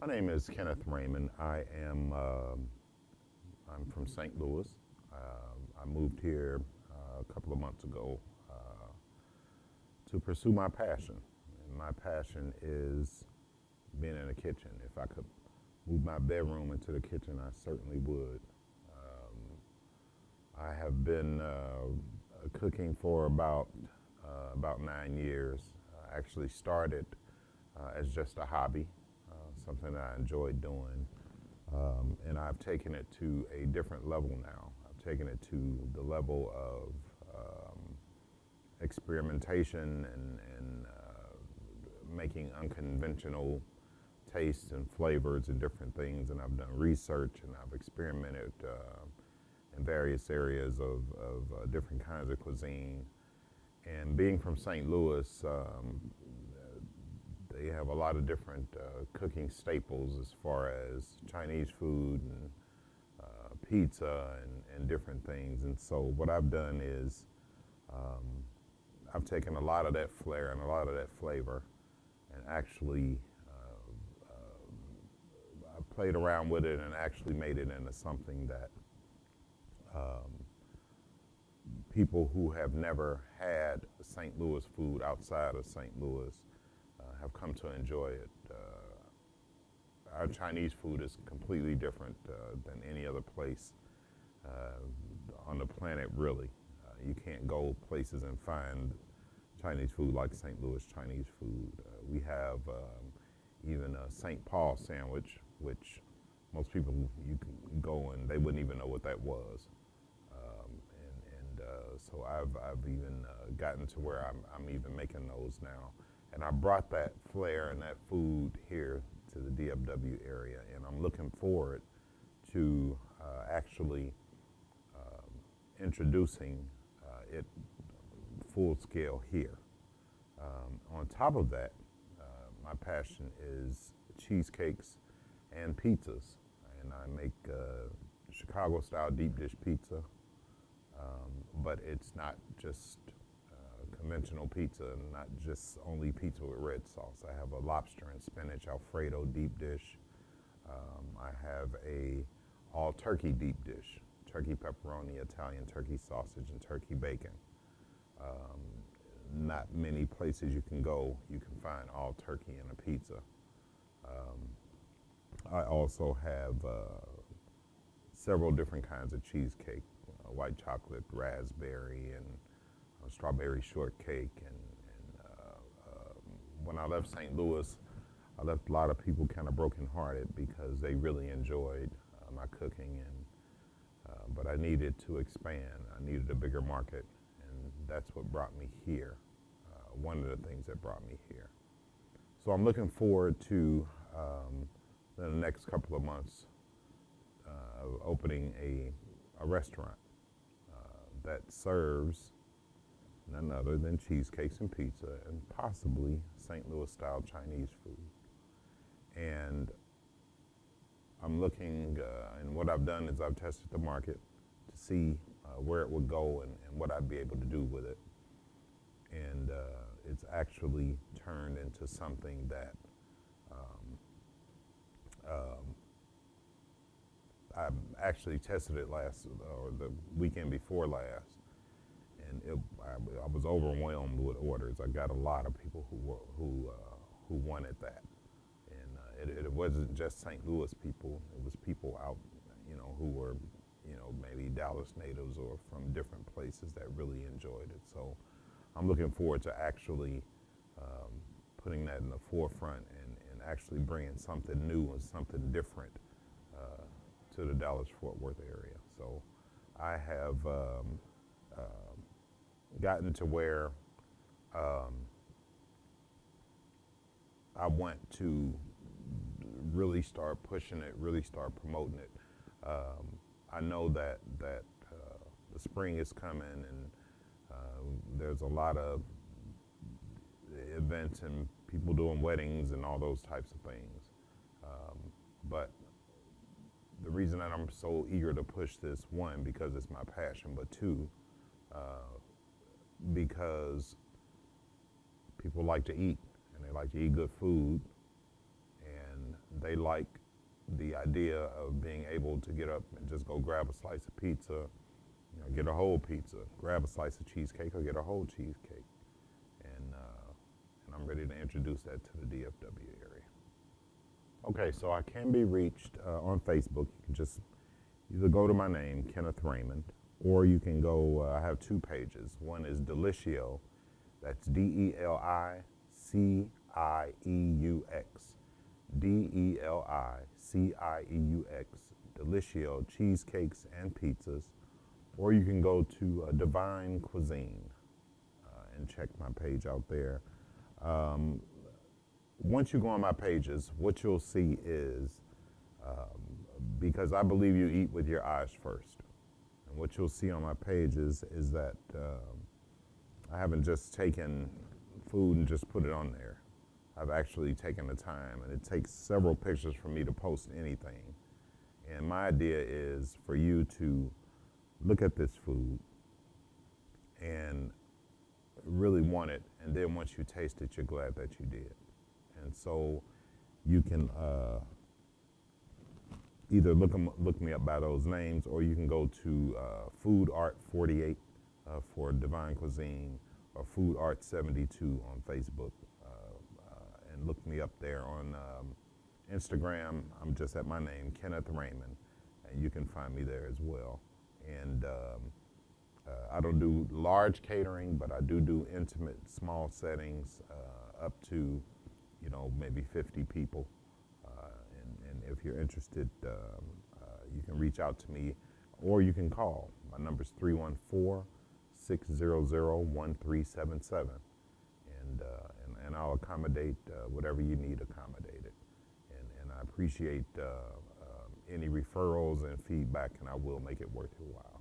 My name is Kenneth Raymond. I am um I'm from St. Louis. Um I moved here uh, a couple of months ago uh, to pursue my passion. And my passion is being in the kitchen. If I could move my bedroom into the kitchen, I certainly would. Um, I have been uh, cooking for about uh, about nine years. I actually started uh, as just a hobby, uh, something I enjoy doing. Um, and I've taken it to a different level now. I've taken it to the level of um, experimentation and, and uh, making unconventional tastes and flavors and different things. And I've done research and I've experimented uh, in various areas of, of uh, different kinds of cuisine. And being from St. Louis, um, they have a lot of different uh, cooking staples as far as Chinese food and uh, pizza and, and, different things. And so what I've done is um, I've taken a lot of that flair and a lot of that flavor and actually uh, uh, I played around with it and actually made it into something that um, people who have never had St. Louis food outside of St. Louis have come to enjoy it. Uh, our Chinese food is completely different uh, than any other place on the planet, really. you can't go places and find Chinese food like St. Louis Chinese food. we have um, even a St. Paul sandwich, which most people you can go and they wouldn't even know what that was. Um, and, and uh, so I've, I've even uh, gotten to where I'm, I'm even making those now. And I brought that flair and that food here to the DFW area, and I'm looking forward to uh, actually um, introducing uh, it full scale here. Um, on top of that, uh, my passion is cheesecakes and pizzas, and I make uh, Chicago style deep dish pizza, um, but it's not just conventional pizza, not just only pizza with red sauce. I have a lobster and spinach Alfredo deep dish. Um, I have a all turkey deep dish, turkey pepperoni, Italian turkey sausage, and turkey bacon. Um, not many places you can go you can find all turkey in a pizza. Um, I also have uh, several different kinds of cheesecake, uh, white chocolate, raspberry, and strawberry shortcake. And, and uh, uh, when I left St. Louis, I left a lot of people kind of brokenhearted because they really enjoyed uh, my cooking. And uh, but I needed to expand. I needed a bigger market, and that's what brought me here. Uh, one of the things that brought me here. So I'm looking forward to um, the next couple of months uh, opening a, a restaurant that serves none other than cheesecakes and pizza and possibly St. Louis style Chinese food. And I'm looking, uh, and what I've done is I've tested the market to see uh, where it would go and, and, what I'd be able to do with it. And uh, it's actually turned into something that um, um, I actually tested it last, or the weekend before last, and it, I, I, was overwhelmed with orders. I got a lot of people who who uh, who wanted that, and uh, it, it, wasn't just St. Louis people. It was people out, you know, who were, you know, maybe Dallas natives or from different places that really enjoyed it. So, I'm looking forward to actually um, putting that in the forefront and, and actually bringing something new and something different uh, to the Dallas Fort Worth area. So, I have. Um, uh, gotten to where um, I want to really start pushing it, really start promoting it. Um, I know that that uh, the spring is coming, and uh, there's a lot of events and people doing weddings and all those types of things. Um, but the reason that I'm so eager to push this, one, because it's my passion, but two, uh, because people like to eat and they like to eat good food and they like the idea of being able to get up and just go grab a slice of pizza, you know, get a whole pizza, grab a slice of cheesecake, or get a whole cheesecake. And, uh, and I'm ready to introduce that to the DFW area. Okay, so I can be reached uh, on Facebook. You can just either go to my name, Kenneth Raymond, or you can go, uh, I have two pages. One is Delicieux, that's D E L I C I E U X. D E L I C I E U X. Delicieux, cheesecakes and pizzas. Or you can go to uh, Divine Cuisine uh, and check my page out there. Um, once you go on my pages, what you'll see is um, because I believe you eat with your eyes first. And what you'll see on my pages is that um, I haven't just taken food and just put it on there. I've actually taken the time, and it takes several pictures for me to post anything. And my idea is for you to look at this food and really want it, and then once you taste it, you're glad that you did. And so you can uh, either look, look me up by those names, or you can go to uh, Food Art 48 uh, for Divine Cuisine, or Food Art 72 on Facebook, uh, uh, and look me up there on um, Instagram. I'm just at my name, Kenneth Raymond, and you can find me there as well. And um, uh, I don't do large catering, but I do do intimate, small settings, uh, up to, you know, maybe 50 people. If you're interested, um, uh, you can reach out to me, or you can call. My number's 314 600 1377. And, uh, and, and I'll accommodate uh, whatever you need accommodated. And, and I appreciate uh, um, any referrals and feedback, and I will make it worth your while.